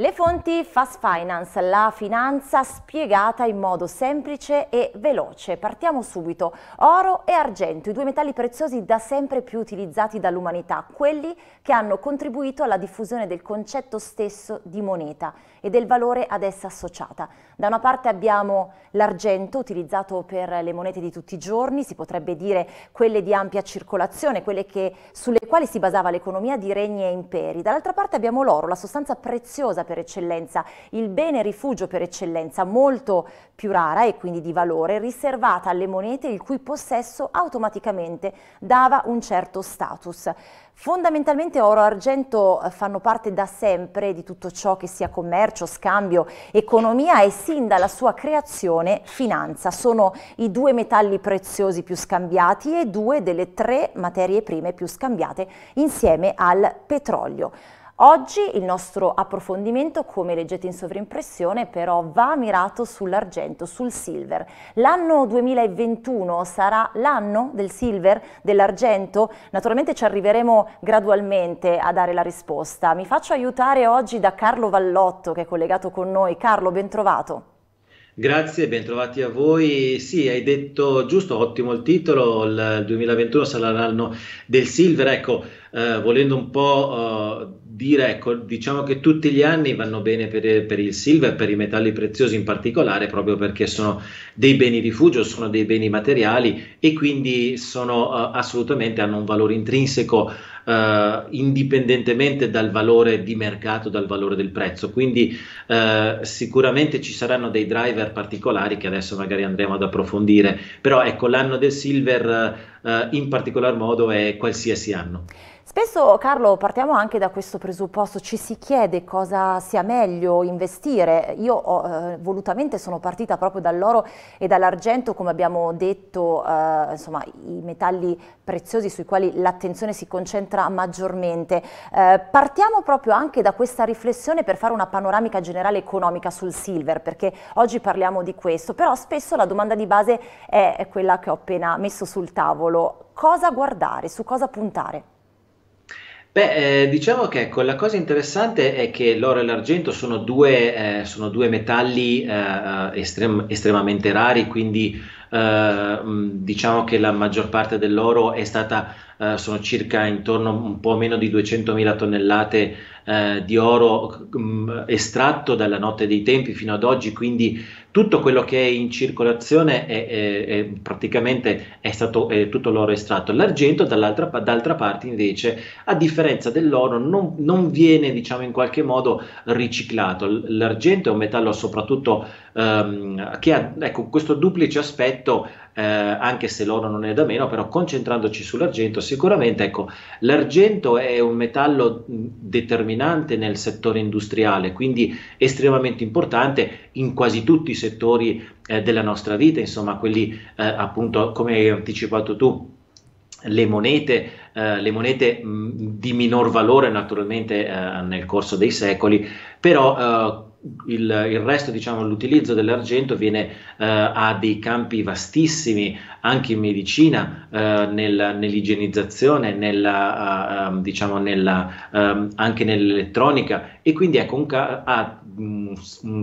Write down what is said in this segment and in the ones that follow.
Le fonti Fast Finance, la finanza spiegata in modo semplice e veloce. Partiamo subito. Oro e argento, i due metalli preziosi da sempre più utilizzati dall'umanità, quelli che hanno contribuito alla diffusione del concetto stesso di moneta e del valore ad essa associata. Da una parte abbiamo l'argento utilizzato per le monete di tutti i giorni, si potrebbe dire quelle di ampia circolazione, quelle che, sulle quali si basava l'economia di regni e imperi. Dall'altra parte abbiamo l'oro, la sostanza preziosa per eccellenza, il bene rifugio per eccellenza, molto più rara e quindi di valore, riservata alle monete il cui possesso automaticamente dava un certo status. Fondamentalmente oro e argento eh, fanno parte da sempre di tutto ciò che sia commercio, scambio, economia e sin dalla sua creazione finanza. Sono i due metalli preziosi più scambiati e due delle tre materie prime più scambiate insieme al petrolio. Oggi il nostro approfondimento, come leggete in sovrimpressione, però va mirato sull'argento, sul silver. L'anno 2021 sarà l'anno del silver, dell'argento? Naturalmente ci arriveremo gradualmente a dare la risposta. Mi faccio aiutare oggi da Carlo Vallotto che è collegato con noi. Carlo, ben trovato. Grazie, bentrovati a voi. Sì, hai detto giusto, ottimo il titolo, il 2021 sarà l'anno del silver. Ecco, eh, volendo un po' uh, dire, ecco, diciamo che tutti gli anni vanno bene per, per, il silver, per i metalli preziosi in particolare, proprio perché sono dei beni rifugio, sono dei beni materiali e quindi sono uh, assolutamente hanno un valore intrinseco Uh, indipendentemente dal valore di mercato, dal valore del prezzo. Quindi uh, sicuramente ci saranno dei driver particolari che adesso magari andremo ad approfondire, però ecco l'anno del silver uh, in particolar modo è qualsiasi anno. Spesso, Carlo, partiamo anche da questo presupposto, ci si chiede cosa sia meglio investire. Io ho, eh, volutamente sono partita proprio dall'oro e dall'argento, come abbiamo detto, eh, insomma, i metalli preziosi sui quali l'attenzione si concentra maggiormente. Eh, partiamo proprio anche da questa riflessione per fare una panoramica generale economica sul silver, perché oggi parliamo di questo, però spesso la domanda di base è, quella che ho appena messo sul tavolo. Cosa guardare, su cosa puntare? Beh, eh, diciamo che ecco, la cosa interessante è che l'oro e l'argento sono due, eh, sono due metalli eh, eh estrem- estremamente rari, quindi eh, diciamo che la maggior parte dell'oro è stata, eh, sono circa intorno un po' meno di 200.000 tonnellate di oro mh, estratto dalla notte dei tempi fino ad oggi, quindi tutto quello che è in circolazione è, è, è praticamente è stato è tutto l'oro estratto. L'argento, dall'altra, d'altra parte, invece, a differenza dell'oro, non, non, viene, diciamo, in qualche modo riciclato. L'argento è un metallo soprattutto ehm, che ha ecco, questo duplice aspetto eh, anche se l'oro non è da meno, però concentrandoci sull'argento, sicuramente ecco, l'argento è un metallo determinante nel settore industriale, quindi estremamente importante in quasi tutti i settori eh, della nostra vita, insomma, quelli eh, appunto come hai anticipato tu le monete, eh, le monete mh, di minor valore naturalmente eh, nel corso dei secoli, però eh, il, il, resto, diciamo, l'utilizzo dell'argento viene, eh, ha dei campi vastissimi anche in medicina, eh, nel, nell'igienizzazione, nella, uh, diciamo nella, uh, anche nell'elettronica. E quindi ecco, ca- mh,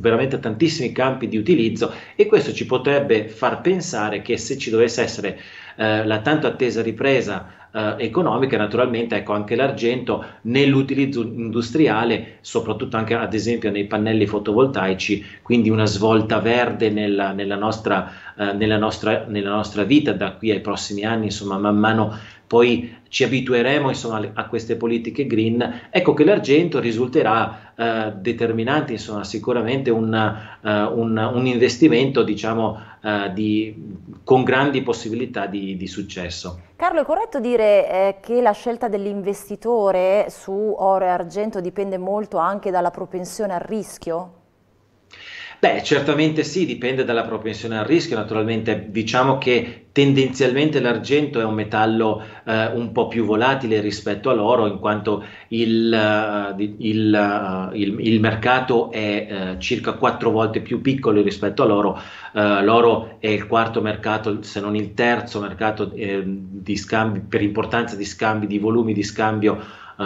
veramente tantissimi campi di utilizzo. E questo ci potrebbe far pensare che se ci dovesse essere uh, la tanto attesa ripresa eh, economica, naturalmente ecco anche l'argento nell'utilizzo industriale, soprattutto anche ad esempio nei pannelli fotovoltaici, quindi una svolta verde nella, nella, nostra, eh, nella, nostra, nella nostra vita da qui ai prossimi anni, insomma man mano poi ci abitueremo insomma, a queste politiche green, ecco che l'argento risulterà eh, determinante, insomma, sicuramente un, uh, un, un investimento diciamo, uh, di, con grandi possibilità di, di, successo. Carlo, è corretto dire eh, che la scelta dell'investitore su oro e argento dipende molto anche dalla propensione al rischio? Beh, certamente sì, dipende dalla propensione al rischio, naturalmente diciamo che tendenzialmente l'argento è un metallo eh, un po' più volatile rispetto all'oro in quanto il, uh, il, uh, il, il mercato è uh, circa quattro volte più piccolo rispetto all'oro, l'oro è il quarto mercato se non il terzo mercato eh, di scambi, per importanza di scambi, di volumi di scambio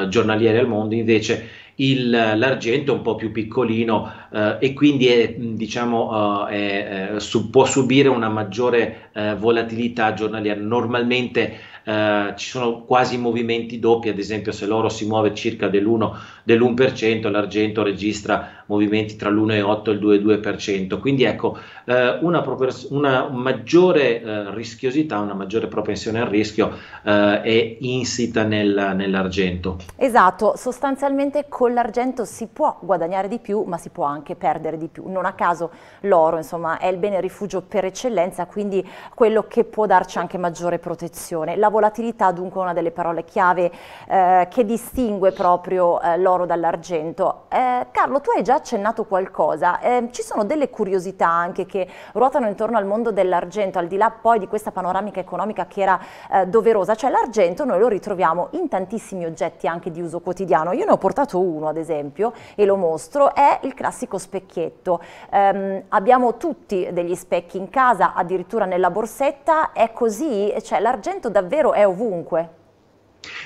giornalieri al mondo, invece il, l'argento è un po' più piccolino eh, e quindi è, diciamo, eh, è, eh, su, può subire una maggiore eh, volatilità giornaliera. Normalmente eh, ci sono quasi movimenti doppi, ad esempio se l'oro si muove circa dell'1%, dell'1% l'argento registra movimenti tra l'1,8 e il 2,2%, quindi ecco eh, una, una, maggiore eh, rischiosità, una maggiore propensione al rischio eh, è insita nel, nell'argento. Esatto, sostanzialmente con l'argento si può guadagnare di più ma si può anche perdere di più, non a caso l'oro insomma è il bene rifugio per eccellenza, quindi quello che può darci anche maggiore protezione. La volatilità dunque una delle parole chiave eh, che distingue proprio eh, l'oro dall'argento. Eh, Carlo, tu hai già accennato qualcosa, eh, ci sono delle curiosità anche che ruotano intorno al mondo dell'argento, al di là poi di questa panoramica economica che era eh, doverosa, cioè l'argento noi lo ritroviamo in tantissimi oggetti anche di uso quotidiano, io ne ho portato uno ad esempio e lo mostro, è il classico specchietto. Um, abbiamo tutti degli specchi in casa, addirittura nella borsetta, è così? Cioè l'argento davvero davvero è ovunque.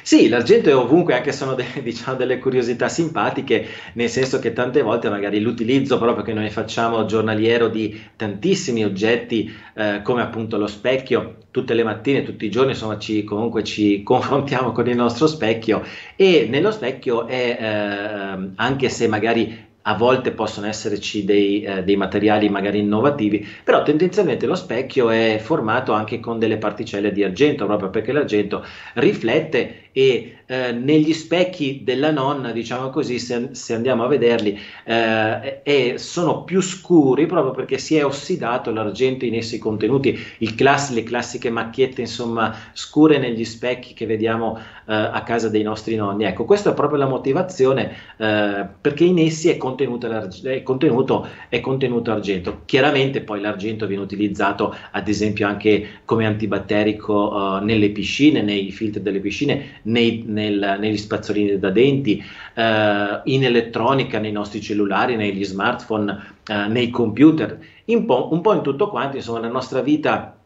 Sì, l'argento è ovunque, anche sono de, diciamo, delle curiosità simpatiche, nel senso che tante volte magari l'utilizzo proprio che noi facciamo giornaliero di tantissimi oggetti, eh, come appunto lo specchio, tutte le mattine, tutti i giorni, insomma, ci, comunque ci confrontiamo con il nostro specchio e nello specchio è, eh, anche se magari a volte possono esserci dei, eh, dei, materiali magari innovativi, però tendenzialmente lo specchio è formato anche con delle particelle di argento, proprio perché l'argento riflette e eh, negli specchi della nonna, diciamo così, se, se andiamo a vederli, eh, e sono più scuri proprio perché si è ossidato l'argento in essi contenuti, class, le classiche macchiette insomma scure negli specchi che vediamo eh, a casa dei nostri nonni. Ecco, questa è proprio la motivazione eh, perché in essi è contenuto, è, contenuto, è contenuto argento. Chiaramente poi l'argento viene utilizzato ad esempio anche come antibatterico eh, nelle piscine, nei filtri delle piscine, nei, nel, negli spazzolini da denti, eh, in elettronica, nei nostri cellulari, negli smartphone, eh, nei computer, po', un po' in tutto quanto, insomma, la nostra vita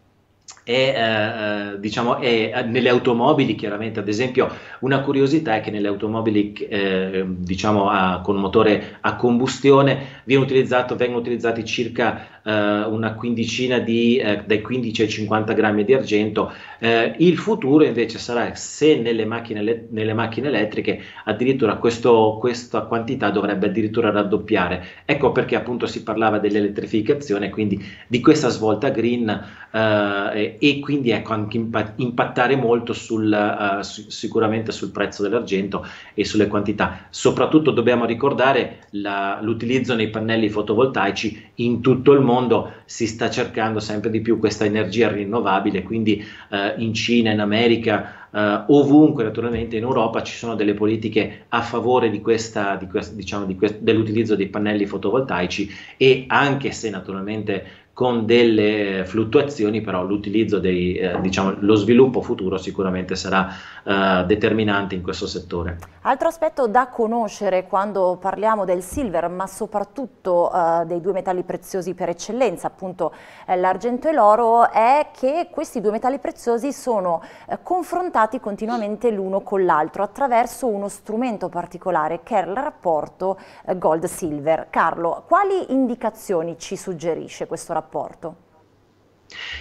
è, eh, eh, diciamo, è, nelle automobili chiaramente. Ad esempio una curiosità è che nelle automobili eh, diciamo a, con motore a combustione vengono utilizzati circa eh, una quindicina di eh, dai 15 ai 50 grammi di argento eh, il futuro invece sarà se nelle macchine, le, nelle macchine elettriche addirittura questo, questa quantità dovrebbe addirittura raddoppiare ecco perché appunto si parlava dell'elettrificazione quindi di questa svolta green e quindi ecco anche impattare molto sul, uh, su, sicuramente sul prezzo dell'argento e sulle quantità. Soprattutto dobbiamo ricordare la, l'utilizzo nei pannelli fotovoltaici in tutto il mondo si sta cercando sempre di più questa energia rinnovabile, quindi uh, in Cina, in America, Uh, ovunque naturalmente in Europa ci sono delle politiche a favore di questa, di quest, diciamo, di quest, dell'utilizzo dei pannelli fotovoltaici e anche se naturalmente con delle fluttuazioni, però l'utilizzo dei, eh, diciamo, lo sviluppo futuro sicuramente sarà eh, determinante in questo settore. Altro aspetto da conoscere quando parliamo del silver, ma soprattutto eh, dei due metalli preziosi per eccellenza, appunto eh, l'argento e l'oro, è che questi due metalli preziosi sono eh, confrontati continuamente l'uno con l'altro attraverso uno strumento particolare che è il rapporto eh, gold-silver. Carlo, quali indicazioni ci suggerisce questo rapporto? Rapporto?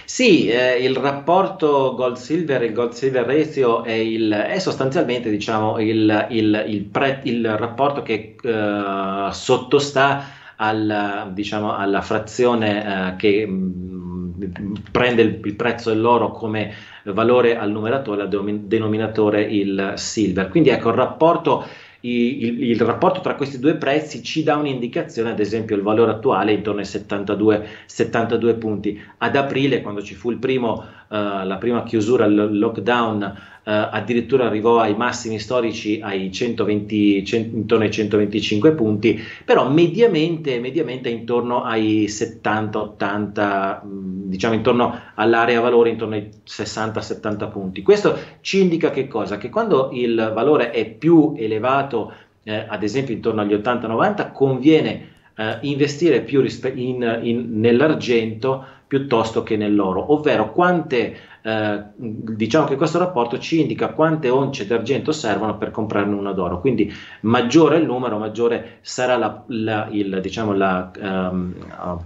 Sì, eh, il rapporto gold-silver, il gold-silver ratio è, il, è sostanzialmente diciamo, il, il, pre, il rapporto che eh, sottostà al, diciamo, alla frazione eh, che mh, mm, prende il, prezzo dell'oro come valore al numeratore, al denominatore il silver. Quindi ecco il rapporto il, il, rapporto tra questi due prezzi ci dà un'indicazione, ad esempio il valore attuale è intorno ai 72, 72 punti. Ad aprile, quando ci fu primo, uh, la prima chiusura, il lockdown, Uh, addirittura arrivò ai massimi storici ai 120, 100, intorno ai 125 punti, però mediamente, mediamente intorno ai 70-80, diciamo intorno all'area valore intorno ai 60-70 punti. Questo ci indica che cosa? Che quando il valore è più elevato, eh, ad esempio intorno agli 80-90, conviene eh, investire più rispe- in, in, nell'argento piuttosto che nell'oro, ovvero quante eh, diciamo che questo rapporto ci indica quante once d'argento servono per comprarne una d'oro, quindi maggiore il numero, maggiore sarà la, la, il, diciamo, la um,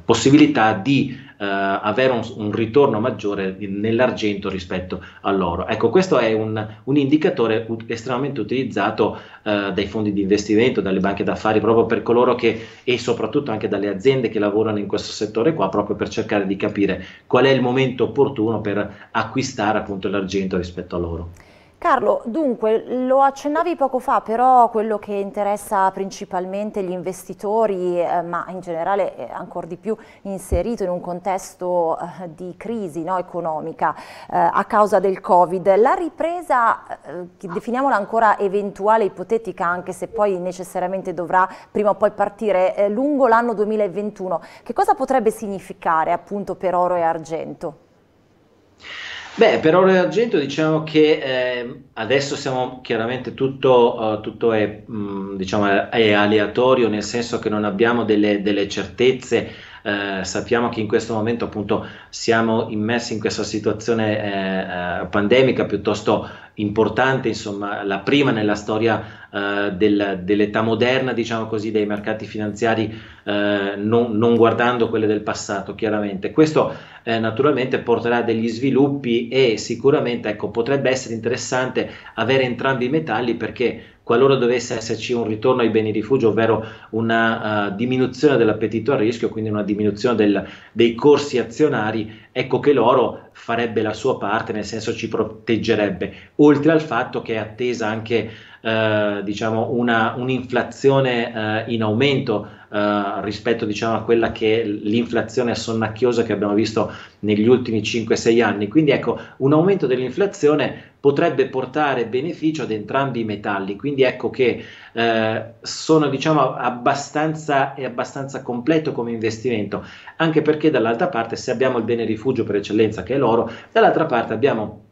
possibilità di avere un, un, ritorno maggiore nell'argento rispetto all'oro. Ecco, questo è un, un indicatore estremamente utilizzato uh, dai fondi di investimento, dalle banche d'affari, proprio per coloro che, e soprattutto anche dalle aziende che lavorano in questo settore qua, proprio per cercare di capire qual è il momento opportuno per acquistare appunto l'argento rispetto a loro. Carlo, dunque, lo accennavi poco fa, però quello che interessa principalmente gli investitori, eh, ma in generale è ancora di più inserito in un contesto eh, di crisi no, economica eh, a causa del Covid, la ripresa, eh, definiamola ancora eventuale, ipotetica, anche se poi necessariamente dovrà prima o poi partire eh, lungo l'anno 2021, che cosa potrebbe significare appunto per oro e argento? Beh, per oro e argento diciamo che eh, adesso siamo chiaramente tutto, uh, tutto è, mh, mm, diciamo, è, aleatorio, nel senso che non abbiamo delle, delle certezze. Eh, sappiamo che in questo momento appunto siamo immersi in questa situazione eh, eh pandemica piuttosto importante, insomma, la prima nella storia eh, del, dell'età moderna, diciamo così, dei mercati finanziari, non, non, guardando quelle del passato, chiaramente. Questo naturalmente porterà degli sviluppi e sicuramente ecco, potrebbe essere interessante avere entrambi i metalli perché qualora dovesse esserci un ritorno ai beni rifugio, ovvero una uh, diminuzione dell'appetito a rischio, quindi una diminuzione del, dei corsi azionari, ecco che l'oro farebbe la sua parte, nel senso ci proteggerebbe, oltre al fatto che è attesa anche eh, diciamo una, un'inflazione eh, in aumento eh, rispetto diciamo, a quella che è l'inflazione sonnacchiosa che abbiamo visto negli ultimi 5-6 anni. Quindi ecco, un aumento dell'inflazione potrebbe portare beneficio ad entrambi i metalli, quindi ecco che eh, sono diciamo abbastanza, è abbastanza completo come investimento, anche perché dall'altra parte se abbiamo il bene rifugio per eccellenza che è l'oro, dall'altra parte abbiamo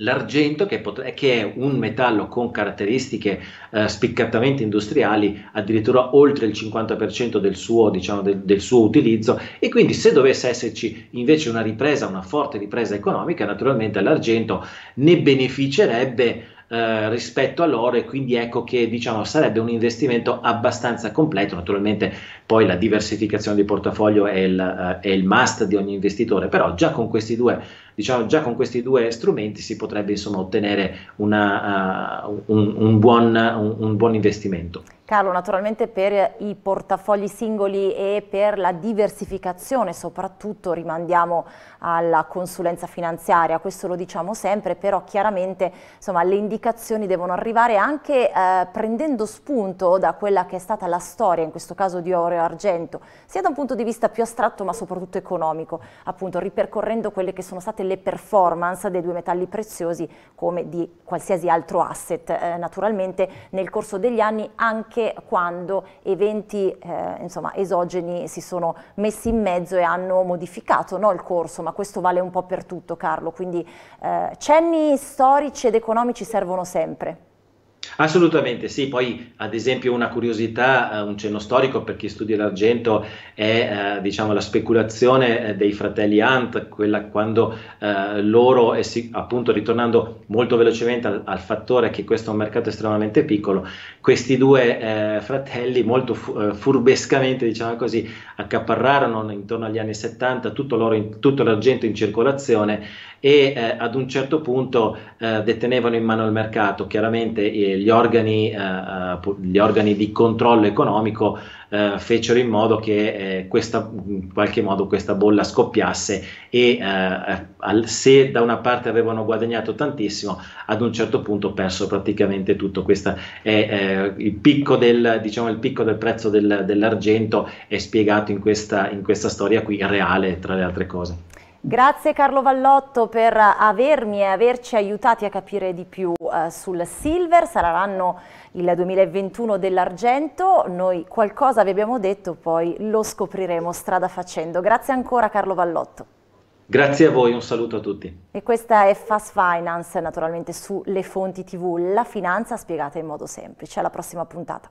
L'argento, che, pot- che, è un metallo con caratteristiche eh, spiccatamente industriali, addirittura oltre il 50% del suo, diciamo, del, del suo, utilizzo, e quindi se dovesse esserci invece una ripresa, una forte ripresa economica, naturalmente l'argento ne beneficerebbe eh, rispetto all'oro e quindi ecco che diciamo sarebbe un investimento abbastanza completo. Naturalmente poi la diversificazione di portafoglio è il, uh, è il must di ogni investitore però già con questi due diciamo già con questi due strumenti si potrebbe insomma ottenere una, uh, un, un, buon, un, un buon investimento. Carlo, naturalmente per i portafogli singoli e per la diversificazione soprattutto rimandiamo alla consulenza finanziaria, questo lo diciamo sempre, però chiaramente insomma, le indicazioni devono arrivare anche eh, prendendo spunto da quella che è stata la storia, in questo caso di oro e argento, sia da un punto di vista più astratto ma soprattutto economico, appunto ripercorrendo quelle che sono state le performance dei due metalli preziosi come di qualsiasi altro asset, eh, naturalmente nel corso degli anni anche quando eventi eh, insomma, esogeni si sono messi in mezzo e hanno modificato no, il corso, ma questo vale un po' per tutto Carlo, quindi eh, cenni storici ed economici servono sempre. Assolutamente sì, poi ad esempio una curiosità, eh, un cenno storico per chi studia l'argento è eh, diciamo, la speculazione eh, dei fratelli Hunt, quella quando eh, loro, appunto ritornando molto velocemente al, al, fattore che questo è un mercato estremamente piccolo, questi due eh, fratelli molto fu, eh, furbescamente diciamo così accaparrarono intorno agli anni 70 tutto, in, tutto l'argento in circolazione e eh, ad un certo punto eh, detenevano in mano il mercato. Chiaramente eh, gli, organi, eh, eh, gli, organi, di controllo economico eh, fecero in modo che questa, in qualche modo questa bolla scoppiasse e al, se da una parte avevano guadagnato tantissimo, ad un certo punto perso praticamente tutto. Questo è il picco, del, diciamo, il picco del prezzo del, dell'argento è spiegato in questa, in questa storia qui, reale tra le altre cose. Grazie Carlo Vallotto per avermi e averci aiutati a capire di più uh, sul silver, sarà l'anno il 2021 dell'argento, noi qualcosa vi abbiamo detto, poi lo scopriremo strada facendo. Grazie ancora Carlo Vallotto. Grazie a voi, un saluto a tutti. E questa è Fast Finance, naturalmente sulle fonti TV, la finanza spiegata in modo semplice. Alla prossima puntata.